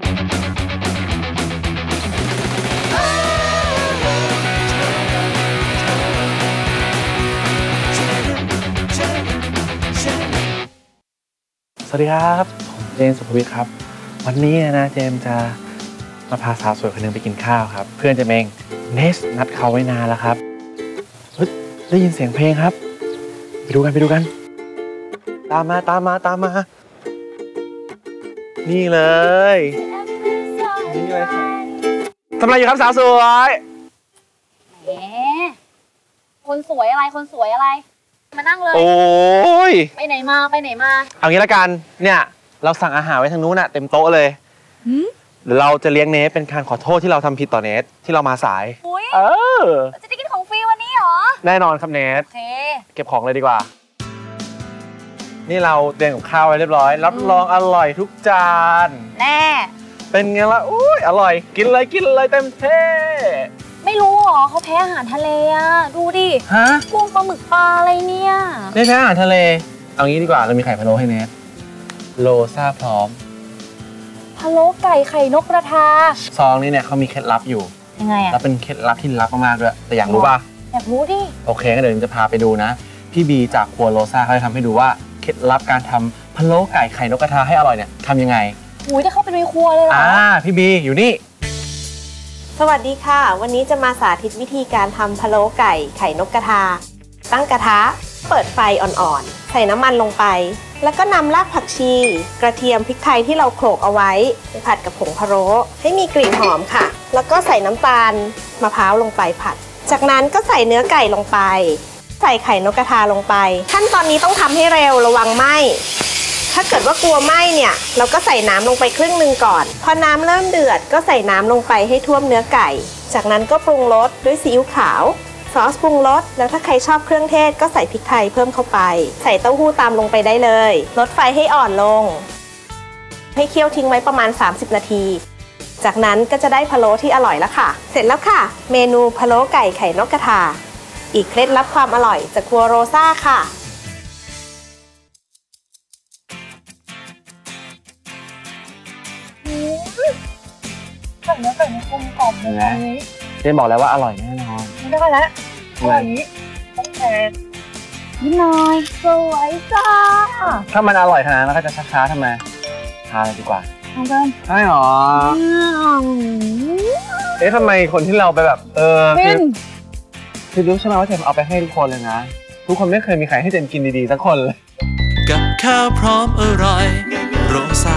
สวัสดีครับผมเจมส์สุภวิทย์ครับ วันนี้นะเจมส์จะมาพาสาวสวยคนหนึงไปกินข้าวครับ เพื่อนจมส์เองเนสนัดเขาไว้นานแล้วครับได้ยินเสียงเพลงครับ ไปดูกันไปดูกัน ตามมาตามมาตามมา นี่เลยนี่เลยครับทำอะไรอยู่ครับสาวสวยแหมคนสวยอะไรคนสวยอะไร มานั่งเลย โอ้ยไปไหนมาไปไหนมา เอางี้ละกันเนี่ยเราสั่งอาหารไว้ทางนู้นอะเต็มโต๊ะเลยหืมเดี๋ยวเราจะเลี้ยงเนสเป็นการขอโทษที่เราทำผิดต่อเนสที่เรามาสายอุ้ยเออเราจะได้กินของฟรีวันนี้เหรอ แน่นอนครับเนสโอเคเก็บของเลยดีกว่า นี่เราเตรียมกับข้าวไว้เรียบร้อย รับรองอร่อยทุกจาน แน่ เป็นไงล่ะอุ้ยอร่อย กินเลยกินเลยเต็มเท่ไม่รู้เหรอเขาแพ้อาหารทะเลอะดูดิฮะกุ้งปลาหมึกปลาอะไรเนี่ยไม่แพ้อาหารทะเล เอางี้ดีกว่าเรามีไข่พะโล้ให้เนสโลซ่าพร้อมพะโล้ไก่ไข่นกกระทาซองนี้เนี่ยเขามีเคล็ดลับอยู่ยังไงอะแล้วเป็นเคล็ดลับที่ลับมากๆด้วยแต่อยากรู้ป่ะอยากรู้ดิโอเคงั้นเดี๋ยวจะพาไปดูนะ พี่บีจากครัวโลซ่าเขาจะทำให้ดูว่าเค ล็ดลับการทำพะโล้ไก่ไข่นกกระทาให้อร่อยเนี่ยทำยังไงหูยได้เข้าไปในครัวเลยเหรออ่าพี่บีอยู่นี่ สวัสดีค่ะ วันนี้จะมาสาธิตวิธีการทำพะโล้ไก่ไข่นกกระทา ตั้งกระทะ เปิดไฟอ่อนๆ ใส่น้ำมันลงไป แล้วก็นำรากผักชี กระเทียมพริกไทยที่เราโขลกเอาไว้ไปผัดกับผงพะโล้ให้มีกลิ่นหอมค่ะ แล้วก็ใส่น้ำตาลมะพร้าวลงไปผัด จากนั้นก็ใส่เนื้อไก่ลงไป ใส่ไข่นกกระทาลงไป ขั้นตอนนี้ต้องทำให้เร็วระวังไหมถ้าเกิดว่ากลัวไหมเนี่ย เราก็ใส่น้ำลงไปครึ่งหนึ่งก่อน พอน้ำเริ่มเดือดก็ใส่น้ำลงไปให้ท่วมเนื้อไก่ จากนั้นก็ปรุงรสด้วยซีอิ๊วขาวซอสปรุงรสแล้วถ้าใครชอบเครื่องเทศก็ใส่พริกไทยเพิ่มเข้าไป ใส่เต้าหู้ตามลงไปได้เลยลดไฟให้อ่อนลง ให้เคี่ยวทิ้งไว้ประมาณ 30 นาที จากนั้นก็จะได้พะโล้ที่อร่อยแล้วค่ะ เสร็จแล้วค่ะ เมนูพะโล้ไก่ไข่นกกระทา อีกเคล็ดลับความอร่อยจากครัวโรซ่าค่ะไข่เนื้อไก่มันกลมกล่อมเลยอันนี้เจมบอกแล้วว่าอร่อยแน่นอน ไม่ได้แล้วอร่อยนี้ต้องแพงนิดหน่อยสวยจ้าถ้ามันอร่อยขนาดนั้นแล้วก็จะช้าๆทำไมทานเลยดีกว่าทำกันใช่หรอเอ๊ะทำไมคนที่เราไปแบบ เออฟิคือน คือรู้ใช่ไหมว่าเจมเอาไปให้ทุกคนเลยนะ ทุกคนไม่เคยมีใครให้เจมกินดีๆสักคนเลย กับข้าวพร้อมอร่อยโรซา